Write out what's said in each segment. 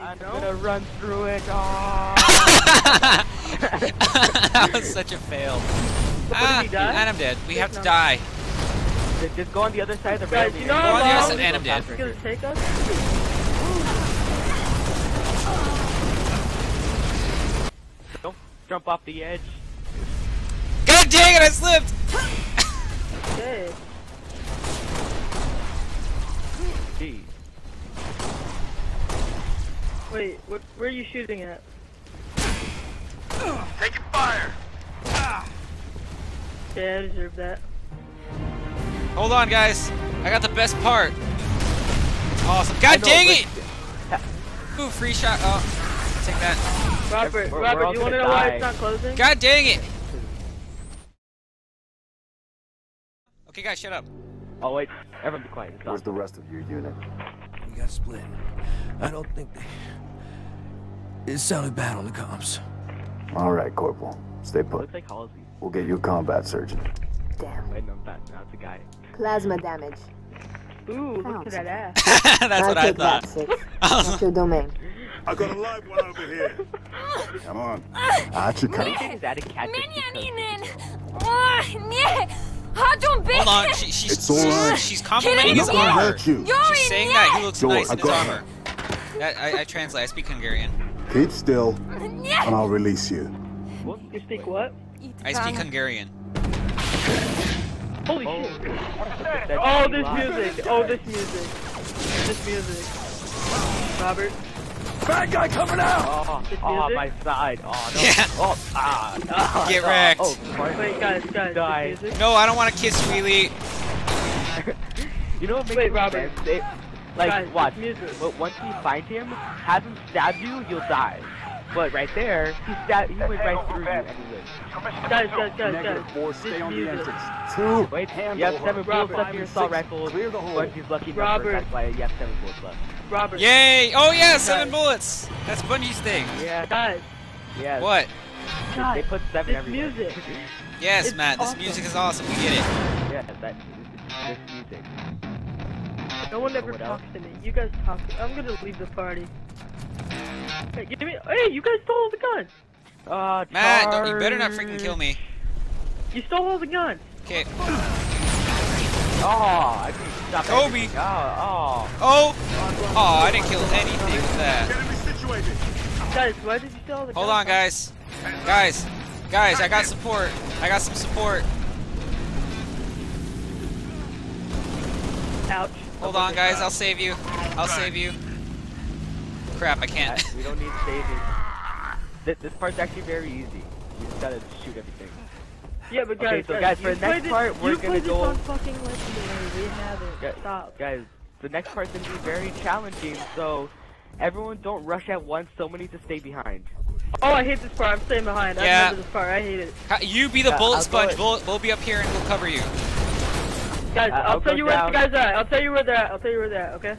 I'm don't. gonna run through it. Oh. that was such a fail. Ah, he and I'm dead. We have to die. Just- Just go on the other side of the Guys, railing. you know and how Go on the other side, and I'm dead. gonna take us? Don't jump off the edge. God dang it! I slipped. Okay. Jeez. Wait, what, where are you shooting at? Taking fire. Yeah, I deserve that. Hold on, guys. I got the best part. Awesome. God know, dang it! Ooh, free shot. Oh, take that. Robert, We're- we're Robert, you wanna gonna know why it's not closing? God dang it! Okay, guys, shut up. Oh wait, everyone be quiet. Where's the rest of your unit? We got split. I don't think they... It sounded bad on the comms. All right, Corporal. Stay put. Looks like Halsey. We'll get you a combat surgeon. Damn. Wait, no, that, that's a guy. Plasma damage. Ooh, look at that ass. That's I'll what I thought. that, That's your domain. I got a live one over here. Come on. Ah, Out you I come. think that Hold on, she, she's, it's all right. she's complimenting his armor. You. You're she's saying that he looks nice in his armor. That, I, I, translate, I speak Hungarian. Keep still, and I'll release you. What? You speak what? I speak Hungarian. Holy oh. shit. Oh, this music. Oh, this music. This music. Robert. Bad guy coming out! Oh, oh, my side. Oh, no. Yeah. Oh, ah. ah, Get wrecked. Oh, Mark. Wait, guys, guys. Die. No, I don't want to kiss Wheelie. You know what makes Wait, it Robert. sense? They- like, Guys, watch. this. But once you find him, have him stab you, you'll die. But right there, he stabbed. He went right through you, and he lived. Guys, guys, guys, Negative guys. four, stay on the entrance. Two. Wait, Handle you have her. seven bullets Robert, left in your assault six. rifle. Clear the hole. But he's lucky number, Robert. that's why you have seven bullets left. Robert. Yay! Oh yeah, seven Guys. bullets. That's Bungie's thing. Yeah, Guys, yeah. What? They put seven This everywhere. music. Yes, It's Matt. This awesome. music is awesome. We get it. Yeah, that this music. No one ever What else? talks to me. You guys talk. I'm gonna leave the party. Hey, give me. Hey, you guys stole the gun. Uh, Matt, don't, you better not freaking kill me. You stole all the guns. Okay. Oh, I couldn't stop Kobe. everything. Oh, Oh. Oh, I didn't kill anything with that. Enemy situated. Guys, why did you steal all the Hold on, guys. Guys. Guys, I got support. I got some support. Ouch. Hold on, guys. I'll save you. I'll save you. Crap, I oh. can't. We don't need saving. This, this part's actually very easy. You just gotta shoot everything. Yeah, but Okay, guys, so guys, guys, for the next played this- part, we're gonna played this go- on fucking legendary. We have it. Guys, Stop. guys, the next part's gonna be very challenging, so everyone don't rush at once. Someone needs to stay behind. Oh, I hate this part. I'm staying behind. I Yeah. remember this part. I hate it. Ha- You be the Yeah, bullet I'll sponge. We'll, we'll be up here and we'll cover you. Guys, Uh, I'll, I'll tell go you where the guys are at. I'll tell you where they're at. I'll tell you where they're at, okay?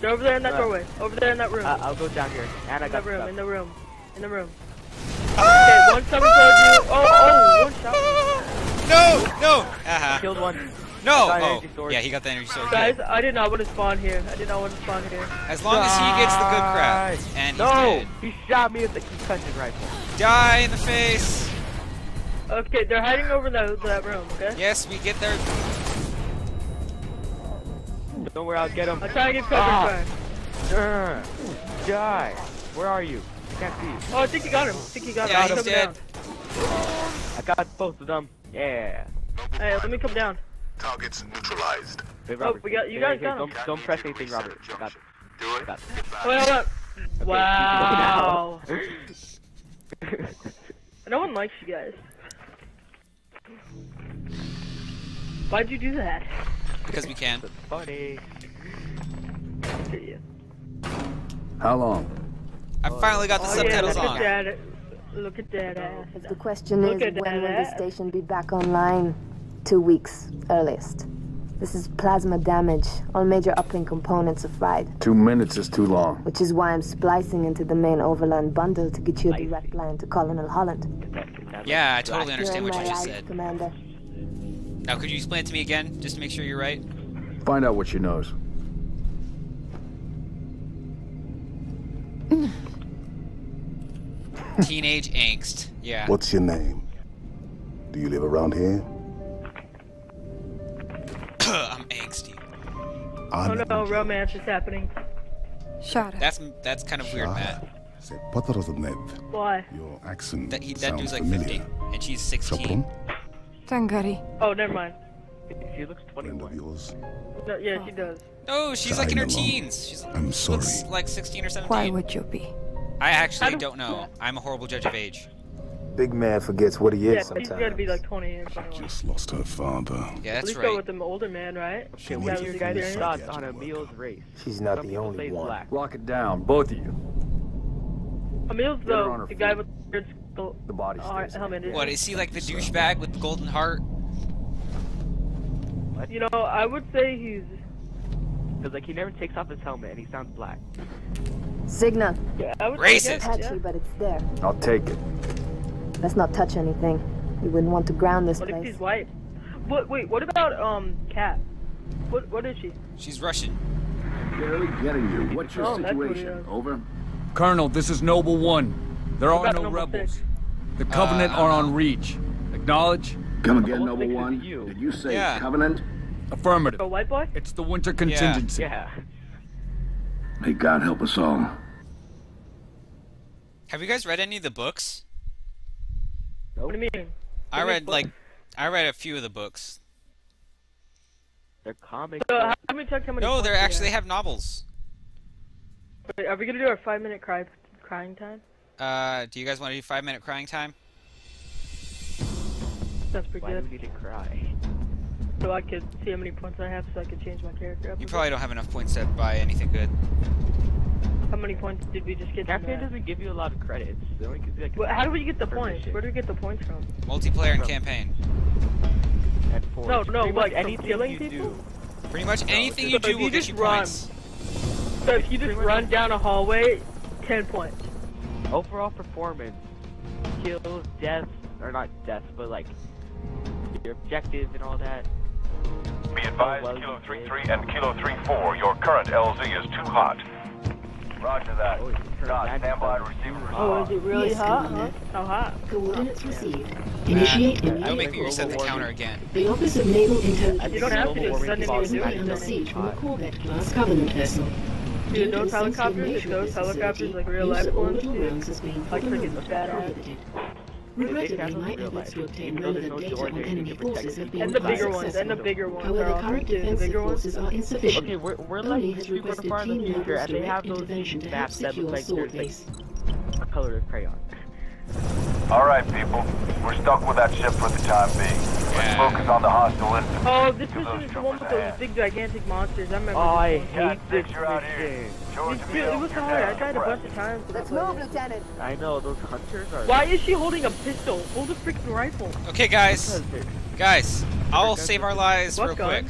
They're over there in that Right. doorway. Over there in that room. Uh, I'll go down here, and I in got the room, stuff. in the room. In the room. Okay, one someone told you. Oh, oh, one shot. No, no. Uh-huh. Killed one. No. Oh, yeah, he got the energy sword. Guys, Good. I did not want to spawn here. I did not want to spawn here. As long as he gets the good crap. And he's No, dead. he shot me with the concussion rifle. Die in the face. Okay, they're hiding over in that, that room, okay? Yes, we get there. Don't worry, I'll get him. I'll try to get cover Ah. fire. Urgh. Die. Where are you? Can't see. Oh, I think you got him. I think you got Yeah, him. he's Come dead. I got both of them. Yeah. Hey, let me come down. Targets neutralized. Hey, Oh, we got- you here, guys here, got don't, don't press anything, Robert. I got Do I it. got Wait, hold up. Okay, Wow. you can go now. No one likes you guys. Why'd you do that? Because we can. That's funny. To. How long? I oh, finally got the Oh, yeah, subtitles look on. At that. Look at that ass. The question Look is, when will the station be back online? Two weeks, earliest. This is plasma damage. All major uplink components are fried, Two minutes is too long. which is why I'm splicing into the main overland bundle to get you a I see. direct line to Colonel Holland. Yeah, I totally understand what you just said. Commander. Now, could you explain it to me again, just to make sure you're right? Find out what she knows. Teenage angst. Yeah. What's your name? Do you live around here? I'm angsty. Oh no, romance is happening. Shara. That's that's kind of weird, Matt. C'est pas Nev. Why? Your accent That he that sounds dude's like familiar. 50 and she's 16. Tangari. Oh, never mind. She looks friend of 21. yours. No, yeah, she oh. does. No, she's like in her Sign along. teens. She's I'm sorry. looks like 16 or 17. Why would you be? I actually don't don't- know. I'm a horrible judge of age. Big man forgets what he is Yeah, is he's sometimes. gotta be like 20 or something. Just lost her father. Yeah, that's At that's least go with the older man, right? Okay, She we needs have to guys finish shots on. Emile's race. She's not Some the only one. black. Lock it down, both of you. Emile's Get her on though, her the guy with the weird skull. The body Oh, stays. helmet. What is he like the douchebag with the golden heart? You know, I would say he's. Because like he never takes off his helmet and he sounds black. Signal. Yeah, Racist. I guess, Patchy, yeah. but it's there. I'll take it. Let's not touch anything. We wouldn't want to ground this What if place. he's white? What? Wait, what about um Kat? What? What is she? She's Russian. Barely getting you. What's your Oh, that's what it situation? Over? Colonel, this is Noble One. There What are no rebels. Six? The Covenant Uh, are on Reach. Acknowledge? Come again, Noble One? you? Did you say Yeah. Covenant? Affirmative. A white boy? It's the winter contingency. Yeah. May God help us all. Have you guys read any of the books? What do you mean? I Give me a read like I read a few of the books. They're comics. So, how many check how many? No, they we actually have? have novels. Wait, are we gonna do our five minute cry crying time? Uh, do you guys want to do five minute crying time? That's pretty Why do good. we need to cry? So I could see how many points I have, so I could change my character. Up You a bit. probably don't have enough points to buy anything good. How many points did we just get? from Campaign doesn't give you a lot of credits. It only gives you like. Well, how do we get the points? Where do we get the points from? Multiplayer and From- campaign. And for No, no, pretty much like, anything killing you people? do. Pretty much anything so you if do you will get you run- points. So if you just run down a hallway, ten points. Overall performance, kills, deaths, or not deaths, but like your objectives and all that. Be advised, well Kilo you 33 and Kilo 34, your current LZ is too hot. Roger that. Oh, it's turned Dot, back stand by down. receiver Oh, response. is it really Yes, hot? Huh? How hot? Coordinates received. Matt, Initiate don't immediate. make me reset the counter again. The Office of Naval Intelligence You don't have to, is it's nothing to do presently with under it. siege from a Corvette class Covenant vessel. Due Dude, to those the helicopters, nature those helicopters, like real life of ones, orbital dude, rounds has been for like the freaking moment badass. prohibited. They Regrettably, have my those efforts to obtain Even though there's relevant data on enemy forces have been And the quite bigger ones, and the bigger ones However, are current awesome. The defensive bigger ones. forces are insufficient. Okay, we're, we're Only like has super requested far in the Team future, and they have those intervention maps that secure look like Sword there's Base. like a color of crayon. All right, people. We're stuck with that ship for the time being. Let's Yeah. focus on the hostile incident. Oh, this Give mission is the one with those big gigantic monsters. I remember. Oh, I this one. Kat hate this six, you're out here. mission. George Dude, Emile, it was hard. I tried a bunch of times. to Let's move, it. Lieutenant. I know those hunters are. Why is she holding a pistol? Hold a freaking rifle. Okay, guys, guys, I'll save our lives What real gun? quick.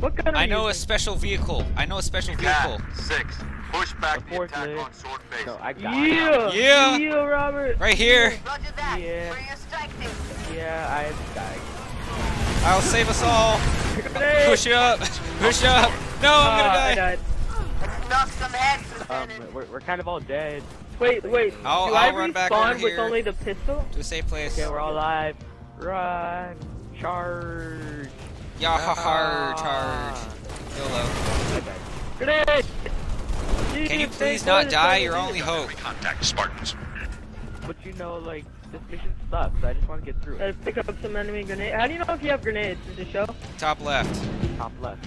What gun are I you know a special vehicle. I know a special vehicle. six. Push back the attack on Sword Base. No, I got Yeah. Yeah. Yeah, Robert. Right here. Roger that. Yeah. Bring your strike team. Yeah, I am dying. I'll save us all. Grenade. Push up. Push up. No, I'm Ah, gonna I die. died. Knock some heads, Um, we're, we're kind of all dead. Wait, wait. I'll- Do I'll I run back respawn over with here. only the pistol? To a safe place. Okay, we're all alive. Run, charge. Yahar charge. YOLO. I. Grenade. Can you please not die? Your only hope. Contact Spartans. But you know, like this mission sucks. I just want to get through it. pick up some enemy grenade. How do you know if you have grenades? Does it show? Top left. Top left.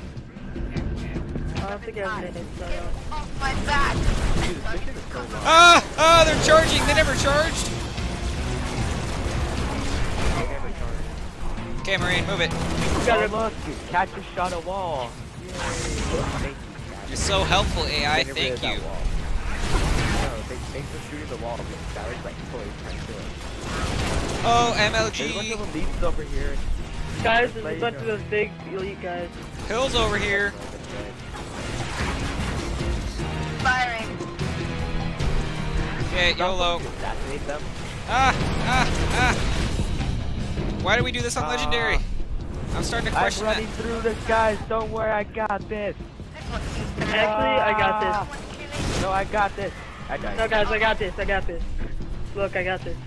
I don't think I have grenades. So. Off my back. Dude, this mission is. Ah! Ah! They're charging. They never charged. They never charge. Okay, Marine, move it. Got Oh, it. look, Kat just shot a wall. Yay. Thank you, Kat. You're so helpful, AI. Get Thank you. wall. No, they, thanks for shooting the wall. That was like totally trying to kill. Oh, There's a bunch of MLG. elites over here. Guys, there's a bunch of those big elite guys. Hills over here. Firing. Okay, YOLO. Assassinate them. Ah! Ah! Ah! Why do we do this on Legendary? I'm starting to question I'm question that. running through this, guys. Don't worry, I got this. Actually, I got this. No, I got this. I died. No, guys, I got this. I got this. Look, I got this.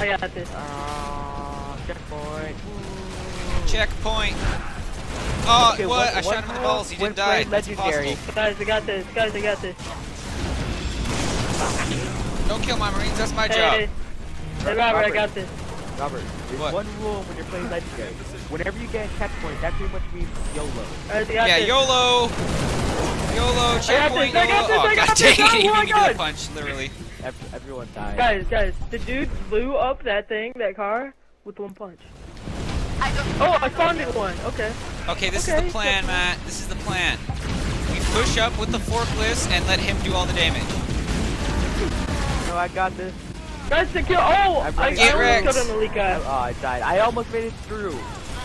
I got this. Uh, checkpoint. Checkpoint. Oh, Okay, what? one- I shot one him in the balls. He didn't die. playing That's legendary. impossible. Guys, I got this. Guys, I got this. Don't kill my marines. That's my Hey, job. hey, hey, Robert, I got this. Robert, there's What? one rule when you're playing legendary. Whenever you get a checkpoint, that pretty much means YOLO. Uh, guys, Yeah, this. YOLO. YOLO. Checkpoint. this, I got YOLO. this, Oh I got god dang it! oh He my made me do a God. punch, literally. Ev- everyone died. Guys, guys, the dude blew up that thing, that car, with one punch. Oh, I found it one. Okay. Okay, this is the plan, Matt. This is the plan. We push up with the forklifts and let him do all the damage. No, I got this. Guys, to kill. Oh, I'm I, ready. I Get almost killed an elite I, oh, I died. I almost made it through.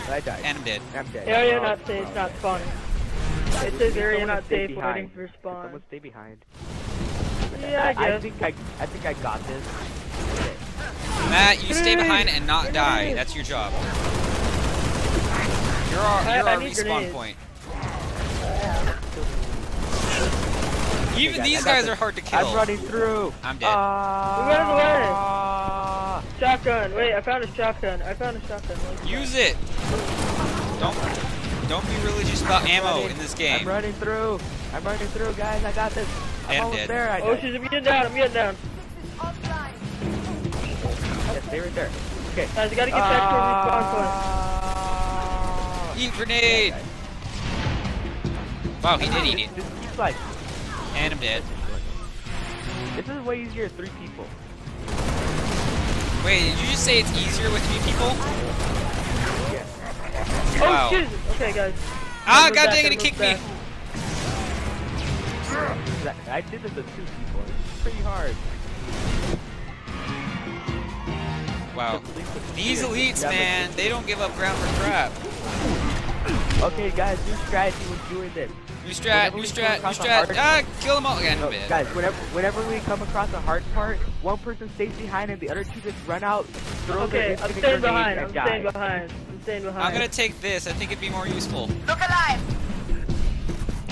But I died. And I'm dead. I'm dead. Area Oh, not safe, oh. not spawning. It says area not safe, waiting for spawn. Someone stay behind. Yeah, I I guess. think I, I think I got this. Matt, you stay behind and not die. That's your job. You're our, you're I our respawn grenades. point. Even guys, these guys this. are hard to kill. I'm running through. I'm dead. Uh, Move out of the way. uh, Shotgun. Wait, I found a shotgun. I found a shotgun. Look. Use it. Don't don't be religious about ammo running- in this game. I'm running through. I'm running through, guys. I got this. I'm And almost dead. there. I Oh, she's I'm getting down. I'm getting down. Yeah, stay right there. Okay. Guys, I gotta get back to our respawn point. Eat grenade. Wow, he did eat it. This is like And I'm dead. this is way easier. with Three people. Wait, did you just say it's easier with three people? Yeah. Wow. Oh, shit. Okay, guys. Ah, god dang it, it kicked me. I did this with two people. It's pretty hard. Wow. These elites, man, they don't give up ground for crap. Okay, guys, new strategy when doing this. New strat, Whenever new we strat, new strat. hard- Ah, kill them all again. No, guys, whenever whenever we come across a hard part, one person stays behind and the other two just run out, throw their Okay, I'm staying behind. I'm die. staying behind. I'm staying behind. I'm gonna take this. I think it'd be more useful. Look alive.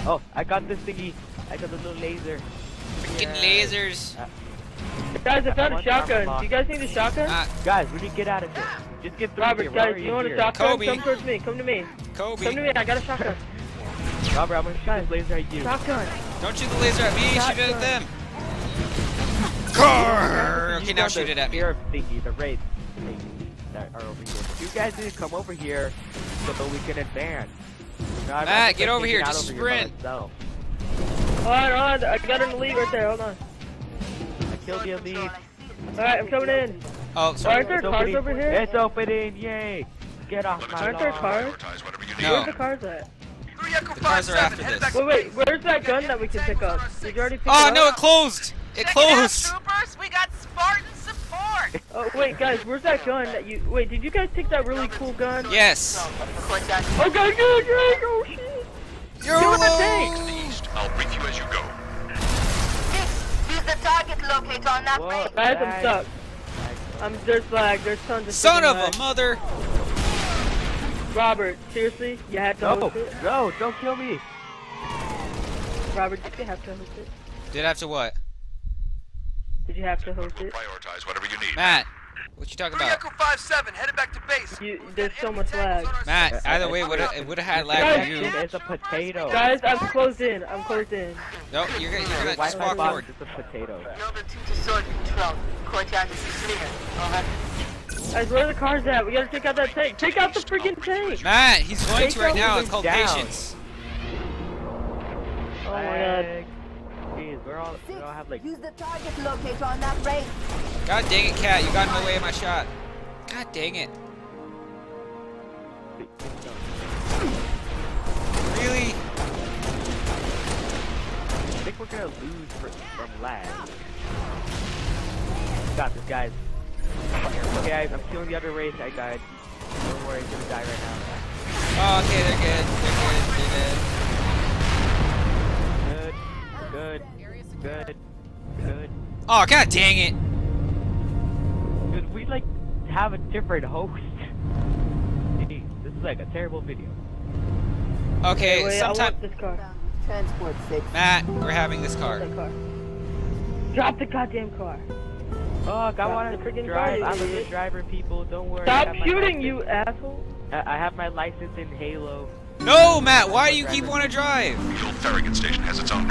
Oh, I got this thingy. I got the little laser. Freaking Yeah. lasers. Guys, I found a shotgun. Do you guys need a shotgun? Ah, Guys, we need to get out of here. Just get through Robert, here. We're guys, already you want here. a shotgun? Kobe. Come towards me. Come to me. Kobe. Come to me. I got a shotgun. Robert, I'm gonna shoot this laser at you. Shotgun. Don't shoot the laser at me. Shoot it at them. Grrr. Okay, now shoot it at me. Spear thingy, the wraith thingy that are over here. You guys need to come over here so that we can advance. No, I'm- Matt, get over here, just over sprint. myself. Hold on, hold on. I got an elite right there. Hold on. I killed the elite. Alright, I'm coming in. Oh, sorry. Aren't there It's cars opening. over here? It's opening, yay! Get off my Aren't there cars? Prioritize whatever you need. No. Where's the cars at? The cars are after this. Wait, wait. Where's that gun that we can pick up? Did you already pick Oh it no, it up? closed. It closed. Troopers, we got Spartan support. Oh, wait, guys. Where's that gun that you... Wait, did you guys take that really cool gun? Yes. Oh, God, good, good, good. Oh, shit. YOLO. East. I'll brief you as you go. Use the target locator on that Whoa, Guys, I'm stuck. I'm there's lag. There's tons of Son of lag. a mother. Robert, seriously? You had to No, host it? no, don't kill me. Robert, did you have to host it? Did I have to what? Did you have to host it? Prioritize whatever you need. Matt, what you talking about? Echo 57, headed back to base. You, there's so much lag. Matt, either way, would it would have had lag Guys, you. It's a potato. Guys, I'm closed in. I'm closed in. Nope, you're gonna, you're gonna just walk forward. box is a potato. Building 2 to sword control. Courtyard is clear. Over. Guys, where are the cars at? We gotta take out that tank. Take out the freaking tank! Matt, he's going to right now. out It's called down. patience. Oh my god. Lag. Jeez, we're all, we all have like. Use the target locator on that Wraith. God dang it, Kat! You got in the way of my shot. God dang it! Really? I think we're gonna lose for, from lag. Got this, guys. Okay, guys, I'm killing the other Wraith. I died. Don't worry, he's gonna die right now. Oh, okay, they're good. They're good. Good, good, good, good. Oh, god dang it! Dude, we like have a different host. This is like a terrible video. Okay, wait, I sometime. this car. Transport six. Matt, we're having this car. car. Drop the goddamn car. Fuck, I want to freaking drive. I'm a good driver, people. Don't worry. Stop shooting, you asshole. I I have my license in Halo. No, Matt, why do you keep wanting to drive? The old Farragut station has its own.